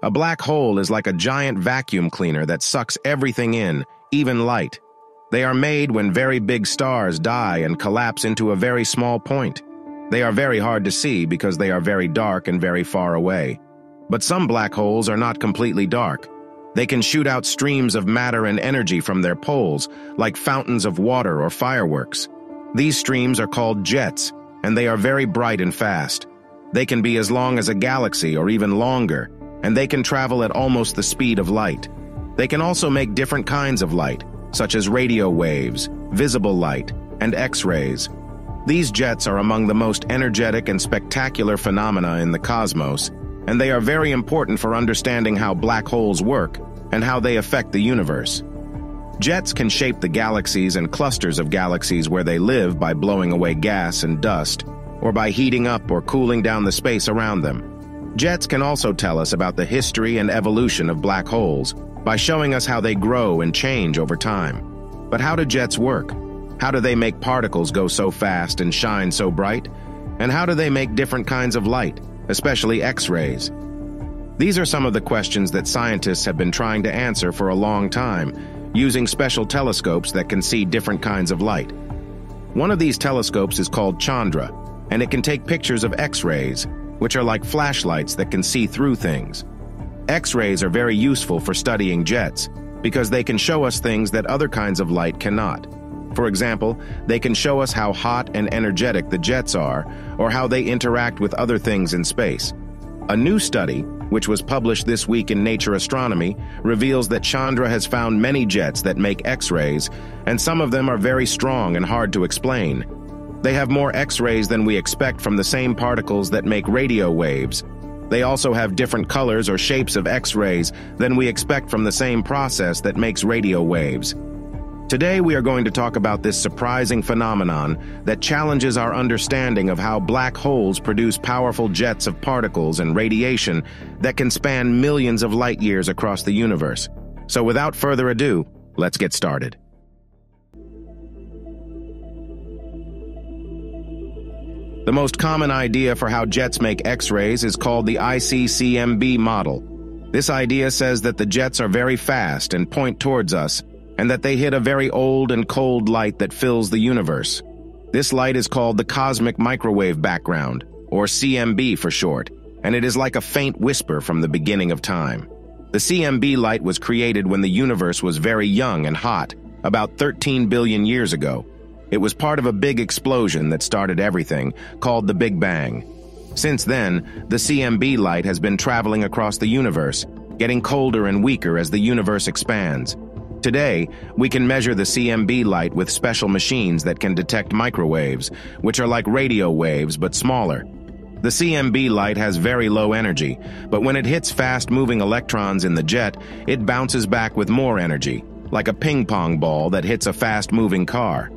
A black hole is like a giant vacuum cleaner that sucks everything in, even light. They are made when very big stars die and collapse into a very small point. They are very hard to see because they are very dark and very far away. But some black holes are not completely dark. They can shoot out streams of matter and energy from their poles, like fountains of water or fireworks. These streams are called jets, and they are very bright and fast. They can be as long as a galaxy or even longer, and they can travel at almost the speed of light. They can also make different kinds of light, such as radio waves, visible light, and X-rays. These jets are among the most energetic and spectacular phenomena in the cosmos, and they are very important for understanding how black holes work and how they affect the universe. Jets can shape the galaxies and clusters of galaxies where they live by blowing away gas and dust, or by heating up or cooling down the space around them. Jets can also tell us about the history and evolution of black holes by showing us how they grow and change over time. But how do jets work? How do they make particles go so fast and shine so bright? And how do they make different kinds of light, especially X-rays? These are some of the questions that scientists have been trying to answer for a long time, using special telescopes that can see different kinds of light. One of these telescopes is called Chandra, and it can take pictures of X-rays, which are like flashlights that can see through things. X-rays are very useful for studying jets, because they can show us things that other kinds of light cannot. For example, they can show us how hot and energetic the jets are, or how they interact with other things in space. A new study, which was published this week in Nature Astronomy, reveals that Chandra has found many jets that make X-rays, and some of them are very strong and hard to explain. They have more X-rays than we expect from the same particles that make radio waves. They also have different colors or shapes of X-rays than we expect from the same process that makes radio waves. Today we are going to talk about this surprising phenomenon that challenges our understanding of how black holes produce powerful jets of particles and radiation that can span millions of light years across the universe. So without further ado, let's get started. The most common idea for how jets make X-rays is called the ICCMB model. This idea says that the jets are very fast and point towards us, and that they hit a very old and cold light that fills the universe. This light is called the cosmic microwave background, or CMB for short, and it is like a faint whisper from the beginning of time. The CMB light was created when the universe was very young and hot, about 13 billion years ago. It was part of a big explosion that started everything, called the Big Bang. Since then, the CMB light has been traveling across the universe, getting colder and weaker as the universe expands. Today, we can measure the CMB light with special machines that can detect microwaves, which are like radio waves but smaller. The CMB light has very low energy, but when it hits fast-moving electrons in the jet, it bounces back with more energy, like a ping-pong ball that hits a fast-moving car.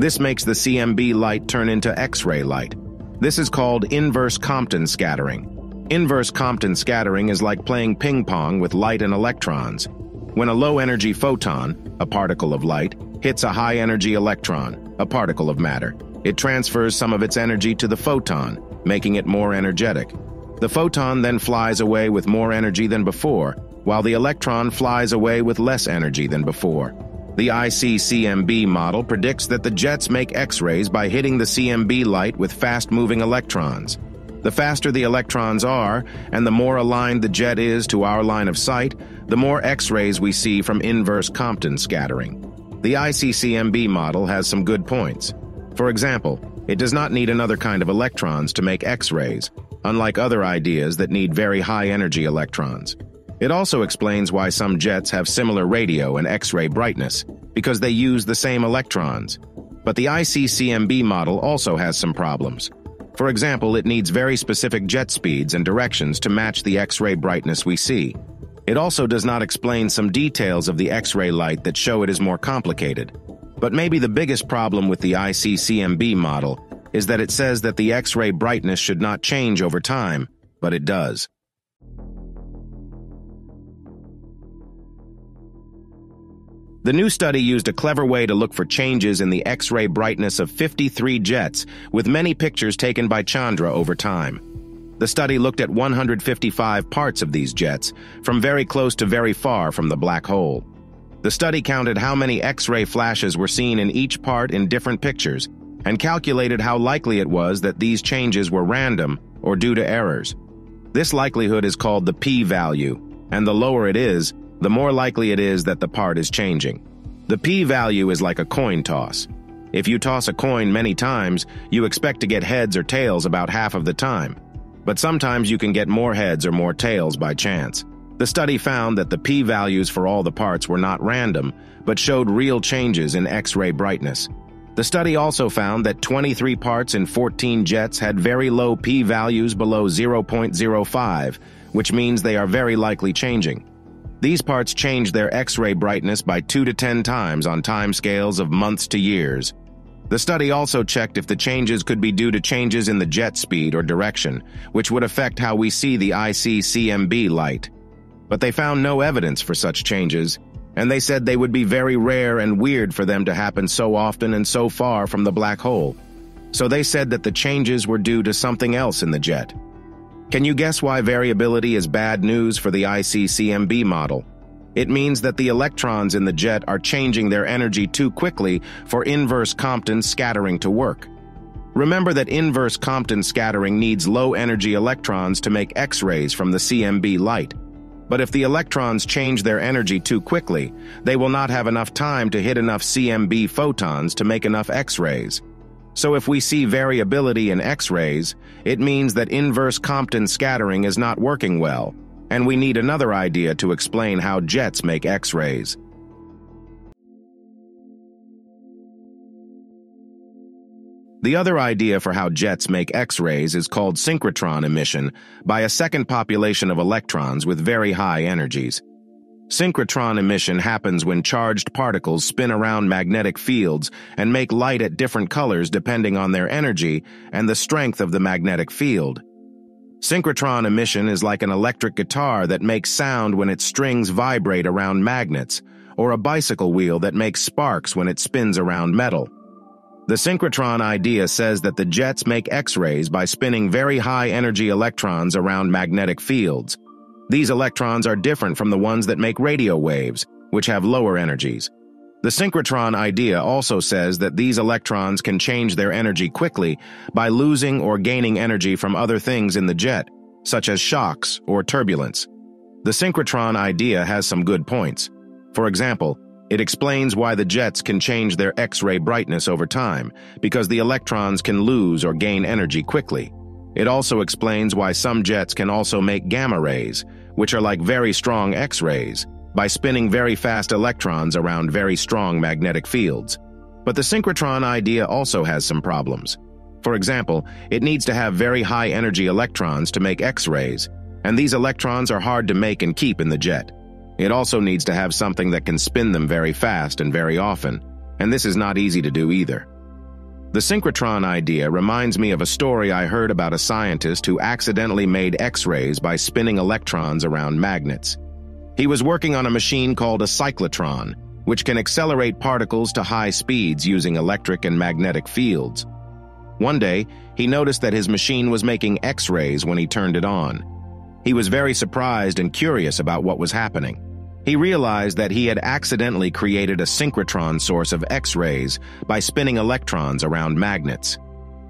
This makes the CMB light turn into X-ray light. This is called inverse Compton scattering. Inverse Compton scattering is like playing ping-pong with light and electrons. When a low-energy photon, a particle of light, hits a high-energy electron, a particle of matter, it transfers some of its energy to the photon, making it more energetic. The photon then flies away with more energy than before, while the electron flies away with less energy than before. The ICCMB model predicts that the jets make X-rays by hitting the CMB light with fast-moving electrons. The faster the electrons are, and the more aligned the jet is to our line of sight, the more X-rays we see from inverse Compton scattering. The ICCMB model has some good points. For example, it does not need another kind of electrons to make X-rays, unlike other ideas that need very high-energy electrons. It also explains why some jets have similar radio and X-ray brightness, because they use the same electrons. But the ICCMB model also has some problems. For example, it needs very specific jet speeds and directions to match the X-ray brightness we see. It also does not explain some details of the X-ray light that show it is more complicated. But maybe the biggest problem with the ICCMB model is that it says that the X-ray brightness should not change over time, but it does. The new study used a clever way to look for changes in the X-ray brightness of 53 jets, with many pictures taken by Chandra over time. The study looked at 155 parts of these jets, from very close to very far from the black hole. The study counted how many X-ray flashes were seen in each part in different pictures, and calculated how likely it was that these changes were random or due to errors. This likelihood is called the p-value, and the lower it is, the more likely it is that the part is changing. The p-value is like a coin toss. If you toss a coin many times, you expect to get heads or tails about half of the time. But sometimes you can get more heads or more tails by chance. The study found that the p-values for all the parts were not random, but showed real changes in X-ray brightness. The study also found that 23 parts in 14 jets had very low p-values below 0.05, which means they are very likely changing. These parts change their X-ray brightness by 2 to 10 times on timescales of months to years. The study also checked if the changes could be due to changes in the jet speed or direction, which would affect how we see the ICCMB light. But they found no evidence for such changes, and they said they would be very rare and weird for them to happen so often and so far from the black hole. So they said that the changes were due to something else in the jet. Can you guess why variability is bad news for the ICCMB model? It means that the electrons in the jet are changing their energy too quickly for inverse Compton scattering to work. Remember that inverse Compton scattering needs low-energy electrons to make X-rays from the CMB light. But if the electrons change their energy too quickly, they will not have enough time to hit enough CMB photons to make enough X-rays. So if we see variability in X-rays, it means that inverse Compton scattering is not working well, and we need another idea to explain how jets make X-rays. The other idea for how jets make X-rays is called synchrotron emission by a second population of electrons with very high energies. Synchrotron emission happens when charged particles spin around magnetic fields and make light at different colors depending on their energy and the strength of the magnetic field. Synchrotron emission is like an electric guitar that makes sound when its strings vibrate around magnets, or a bicycle wheel that makes sparks when it spins around metal. The synchrotron idea says that the jets make X-rays by spinning very high-energy electrons around magnetic fields, these electrons are different from the ones that make radio waves, which have lower energies. The synchrotron idea also says that these electrons can change their energy quickly by losing or gaining energy from other things in the jet, such as shocks or turbulence. The synchrotron idea has some good points. For example, it explains why the jets can change their X-ray brightness over time, because the electrons can lose or gain energy quickly. It also explains why some jets can also make gamma rays, which are like very strong X-rays, by spinning very fast electrons around very strong magnetic fields. But the synchrotron idea also has some problems. For example, it needs to have very high energy electrons to make X-rays, and these electrons are hard to make and keep in the jet. It also needs to have something that can spin them very fast and very often, and this is not easy to do either. The synchrotron idea reminds me of a story I heard about a scientist who accidentally made X-rays by spinning electrons around magnets. He was working on a machine called a cyclotron, which can accelerate particles to high speeds using electric and magnetic fields. One day, he noticed that his machine was making X-rays when he turned it on. He was very surprised and curious about what was happening. He realized that he had accidentally created a synchrotron source of X-rays by spinning electrons around magnets.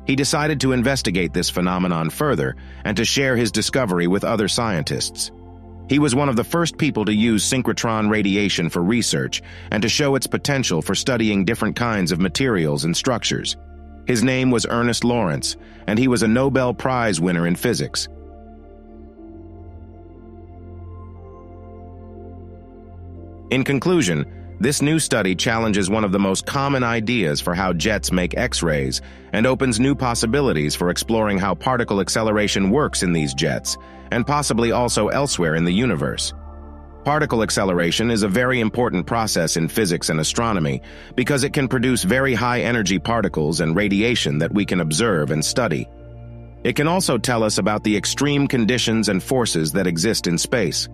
He decided to investigate this phenomenon further and to share his discovery with other scientists. He was one of the first people to use synchrotron radiation for research and to show its potential for studying different kinds of materials and structures. His name was Ernest Lawrence, and he was a Nobel Prize winner in physics. In conclusion, this new study challenges one of the most common ideas for how jets make X-rays and opens new possibilities for exploring how particle acceleration works in these jets, and possibly also elsewhere in the universe. Particle acceleration is a very important process in physics and astronomy because it can produce very high-energy particles and radiation that we can observe and study. It can also tell us about the extreme conditions and forces that exist in space.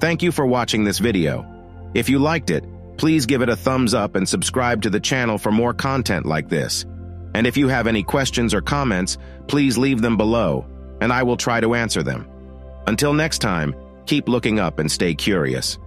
Thank you for watching this video. If you liked it, please give it a thumbs up and subscribe to the channel for more content like this. And if you have any questions or comments, please leave them below. and I will try to answer them. Until next time, keep looking up and stay curious.